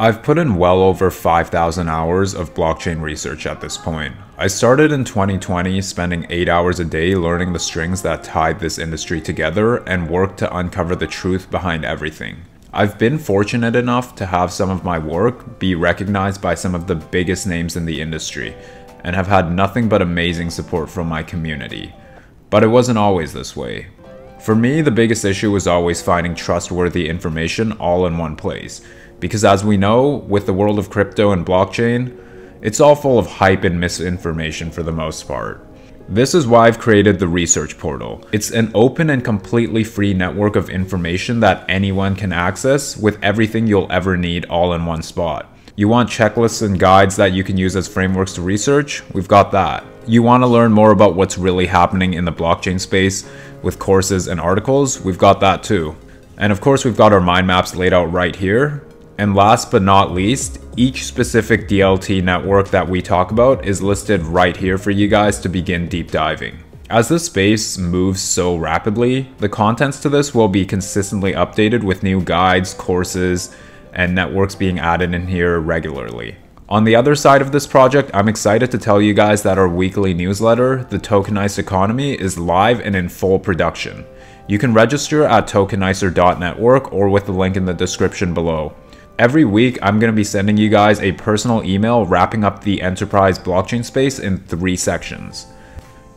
I've put in well over 5,000 hours of blockchain research at this point. I started in 2020 spending 8 hours a day learning the strings that tied this industry together and worked to uncover the truth behind everything. I've been fortunate enough to have some of my work be recognized by some of the biggest names in the industry, and have had nothing but amazing support from my community. But it wasn't always this way. For me, the biggest issue was always finding trustworthy information all in one place, because as we know, with the world of crypto and blockchain, it's all full of hype and misinformation for the most part. This is why I've created the Research Portal. It's an open and completely free network of information that anyone can access with everything you'll ever need all in one spot. You want checklists and guides that you can use as frameworks to research? We've got that. You want to learn more about what's really happening in the blockchain space with courses and articles? We've got that too. And of course, we've got our mind maps laid out right here. And last but not least, each specific DLT network that we talk about is listed right here for you guys to begin deep diving. As this space moves so rapidly, the contents to this will be consistently updated with new guides, courses, and networks being added in here regularly. On the other side of this project, I'm excited to tell you guys that our weekly newsletter, The Tokeniced Economy, is live and in full production. You can register at tokenicer.network or with the link in the description below. Every week, I'm going to be sending you guys a personal email wrapping up the enterprise blockchain space in three sections.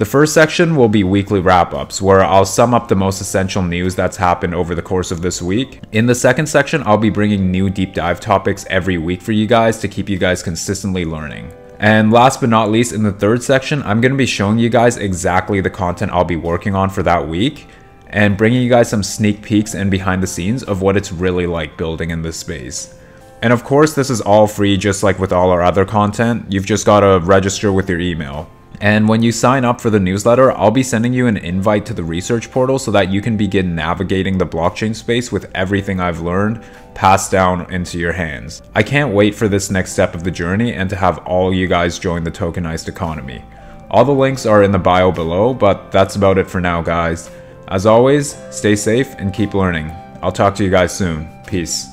The first section will be weekly wrap ups, where I'll sum up the most essential news that's happened over the course of this week. In the second section, I'll be bringing new deep dive topics every week for you guys to keep you guys consistently learning. And last but not least, in the third section, I'm going to be showing you guys exactly the content I'll be working on for that week and bringing you guys some sneak peeks and behind the scenes of what it's really like building in this space. And of course, this is all free just like with all our other content. You've just got to register with your email. And when you sign up for the newsletter, I'll be sending you an invite to the research portal so that you can begin navigating the blockchain space with everything I've learned passed down into your hands. I can't wait for this next step of the journey and to have all you guys join the Tokeniced economy. All the links are in the bio below, but that's about it for now, guys. As always, stay safe and keep learning. I'll talk to you guys soon. Peace.